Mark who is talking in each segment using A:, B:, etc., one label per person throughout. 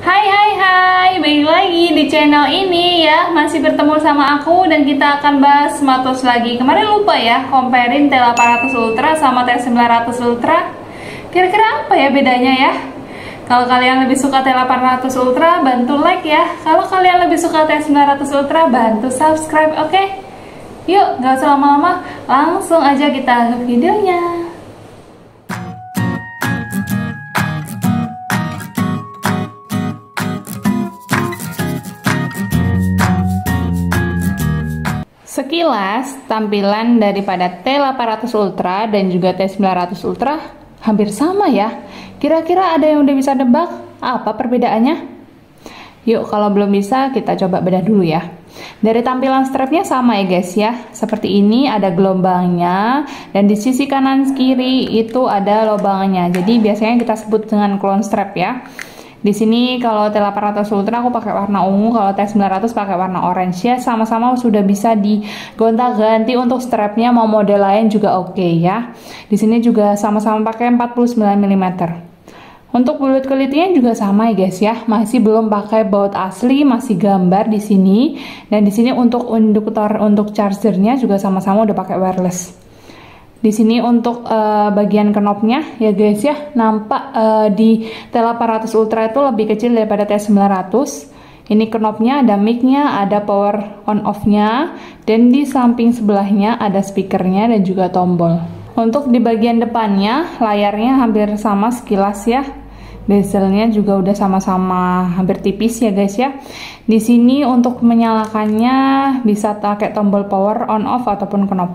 A: Hai hai hai, balik lagi di channel ini ya Masih bertemu sama aku dan kita akan bahas smartwatch lagi Kemarin lupa ya, comparein T800 Ultra sama T900 Ultra Kira-kira apa ya bedanya ya? Kalau kalian lebih suka T800 Ultra, bantu like ya Kalau kalian lebih suka T900 Ultra, bantu subscribe, oke? Okay? Yuk, gak usah lama-lama, langsung aja kita ke videonya Sekilas, tampilan daripada T800 Ultra dan juga T900 Ultra hampir sama ya. Kira-kira ada yang udah bisa nebak apa perbedaannya? Yuk, kalau belum bisa, kita coba bedah dulu ya. Dari tampilan strapnya sama ya guys ya. Seperti ini ada gelombangnya dan di sisi kanan kiri itu ada lubangnya. Jadi biasanya kita sebut dengan clone strap ya. Di sini kalau T800 Ultra aku pakai warna ungu, kalau T900 pakai warna orange ya. Sama-sama sudah bisa digonta-ganti untuk strapnya mau model lain juga oke okay, ya. Di sini juga sama-sama pakai 49 mm. Untuk bulat kulitnya juga sama ya guys ya, masih belum pakai baut asli, masih gambar di sini. Dan di sini untuk induktor untuk chargernya juga sama-sama udah pakai wireless. Di sini untuk uh, bagian knopnya ya guys ya, nampak uh, di T800 Ultra itu lebih kecil daripada T900. Ini knopnya ada mic-nya, ada power on off-nya, dan di samping sebelahnya ada speakernya dan juga tombol. Untuk di bagian depannya, layarnya hampir sama sekilas ya. Bezelnya juga udah sama-sama hampir tipis ya guys ya. Di sini untuk menyalakannya bisa pakai tombol power on off ataupun knop.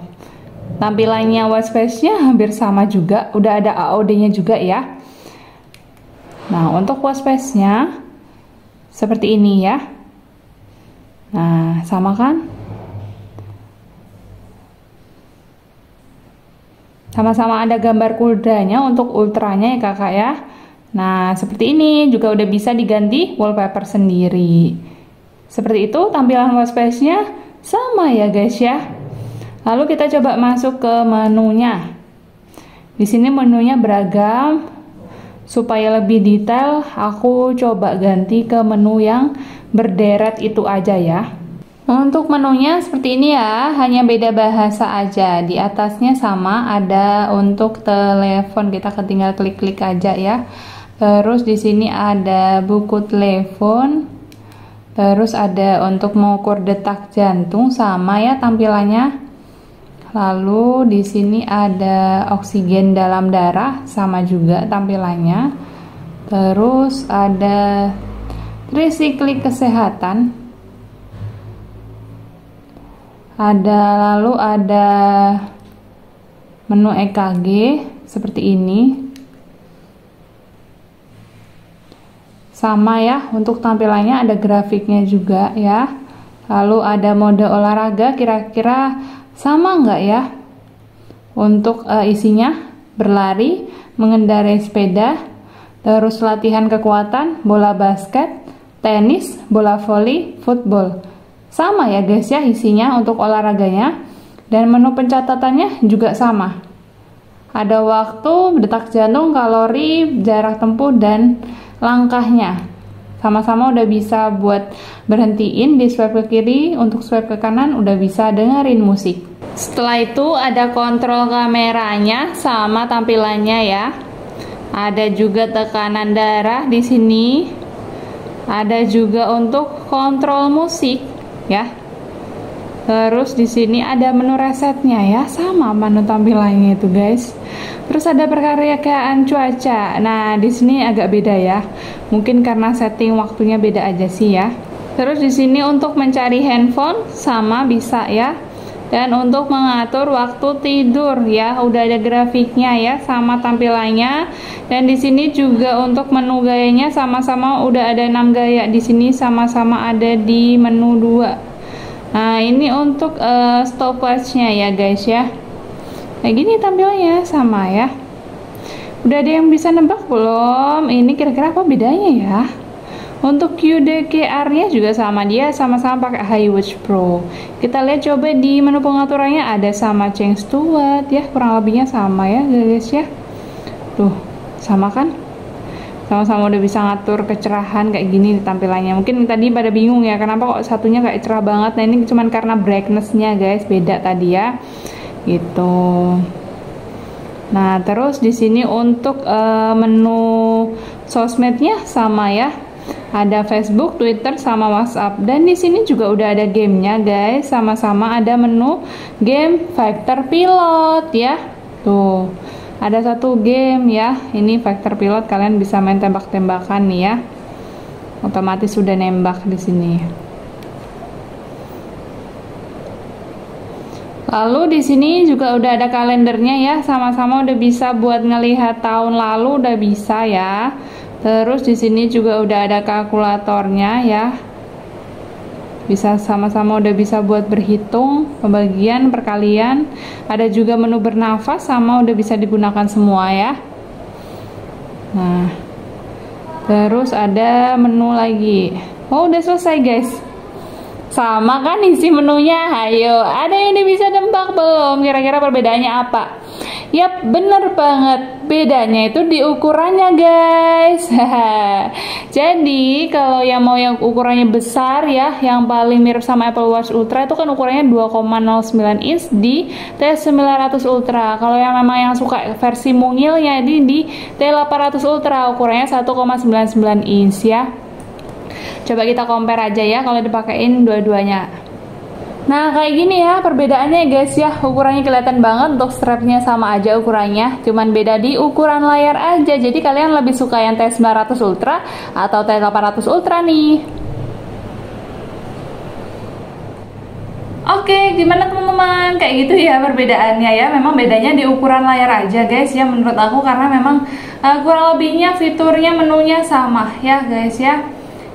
A: Tampilannya watchface-nya hampir sama juga, udah ada AOD-nya juga ya. Nah, untuk watchface-nya seperti ini ya. Nah, sama kan? Sama-sama ada gambar kudanya untuk ultranya ya kakak ya. Nah, seperti ini juga udah bisa diganti wallpaper sendiri. Seperti itu tampilan watchface-nya sama ya guys ya. Lalu kita coba masuk ke menunya. Di sini menunya beragam. Supaya lebih detail, aku coba ganti ke menu yang berderet itu aja ya. Untuk menunya seperti ini ya, hanya beda bahasa aja. Di atasnya sama, ada untuk telepon kita tinggal klik-klik aja ya. Terus di sini ada buku telepon. Terus ada untuk mengukur detak jantung sama ya tampilannya. Lalu di sini ada oksigen dalam darah sama juga tampilannya. Terus ada trisiklik kesehatan. Ada lalu ada menu EKG seperti ini. Sama ya, untuk tampilannya ada grafiknya juga ya. Lalu ada mode olahraga kira-kira sama nggak ya? Untuk uh, isinya berlari, mengendarai sepeda, terus latihan kekuatan, bola basket, tenis, bola voli, football. Sama ya guys ya isinya untuk olahraganya. Dan menu pencatatannya juga sama. Ada waktu, detak jantung, kalori, jarak tempuh, dan langkahnya. Sama-sama udah bisa buat berhentiin di swipe ke kiri, untuk swipe ke kanan udah bisa dengerin musik. Setelah itu ada kontrol kameranya sama tampilannya ya. Ada juga tekanan darah di sini. Ada juga untuk kontrol musik ya. Terus di sini ada menu resetnya ya, sama menu tampilannya itu guys. Terus ada perkaryaan cuaca. Nah, di sini agak beda ya. Mungkin karena setting waktunya beda aja sih ya. Terus di sini untuk mencari handphone sama bisa ya. Dan untuk mengatur waktu tidur ya, udah ada grafiknya ya sama tampilannya. Dan di sini juga untuk menu gayanya sama-sama udah ada 6 gaya di sini sama-sama ada di menu 2. Nah, ini untuk uh, stopwatchnya ya guys ya. Kayak gini tampilannya sama ya. Udah ada yang bisa nebak belum? Ini kira-kira apa bedanya ya? Untuk QDQR-nya juga sama dia, sama-sama pakai HiWatch Pro. Kita lihat coba di menu pengaturannya ada sama change to ya, kurang lebihnya sama ya guys ya. Tuh, sama kan? Sama-sama udah bisa ngatur kecerahan kayak gini tampilannya. Mungkin tadi pada bingung ya kenapa kok satunya kayak cerah banget? Nah ini cuman karena brightnessnya guys. Beda tadi ya. Gitu. Nah terus di sini untuk uh, menu sosmednya sama ya. Ada Facebook, Twitter, sama WhatsApp. Dan di sini juga udah ada gamenya guys. Sama-sama ada menu game Fighter Pilot ya. Tuh ada satu game ya ini Factor Pilot kalian bisa main tembak-tembakan nih ya. Otomatis sudah nembak di sini. Lalu di sini juga udah ada kalendernya ya, sama-sama udah bisa buat ngelihat tahun lalu udah bisa ya. Terus di sini juga udah ada kalkulatornya ya bisa sama-sama udah bisa buat berhitung pembagian perkalian. Ada juga menu bernafas sama udah bisa digunakan semua ya. Nah terus ada menu lagi. Oh udah selesai guys. Sama kan isi menunya? Ayo ada yang bisa nebak belum? Kira-kira perbedaannya apa Yap, bener banget. Bedanya itu di ukurannya, guys. Jadi, kalau yang mau yang ukurannya besar ya, yang paling mirip sama Apple Watch Ultra itu kan ukurannya 2,09 inch di T900 Ultra. Kalau yang memang yang suka versi mungilnya di di T800 Ultra ukurannya 1,99 inch ya. Coba kita compare aja ya kalau dipakein dua-duanya. Nah kayak gini ya perbedaannya guys ya ukurannya kelihatan banget untuk strapnya sama aja ukurannya cuman beda di ukuran layar aja jadi kalian lebih suka yang T900 Ultra atau T800 Ultra nih Oke, gimana teman-teman? Kayak gitu ya perbedaannya ya. Memang bedanya di ukuran layar aja guys ya menurut aku karena memang uh, kurang lebihnya fiturnya menunya sama ya guys ya.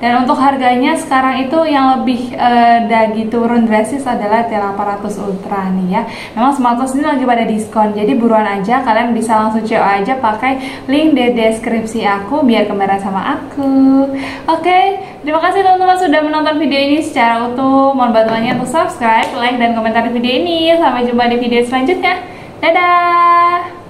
A: Dan untuk harganya sekarang itu yang lebih uh, dagi turun drastis adalah T800 Ultra nih ya. Memang smartwatch ini lagi pada diskon, jadi buruan aja kalian bisa langsung CO aja pakai link di deskripsi aku biar kembaran sama aku. Oke, terima kasih teman-teman sudah menonton video ini secara utuh. Mohon bantuannya untuk subscribe, like, dan komentar video ini. Sampai jumpa di video selanjutnya. Dadah!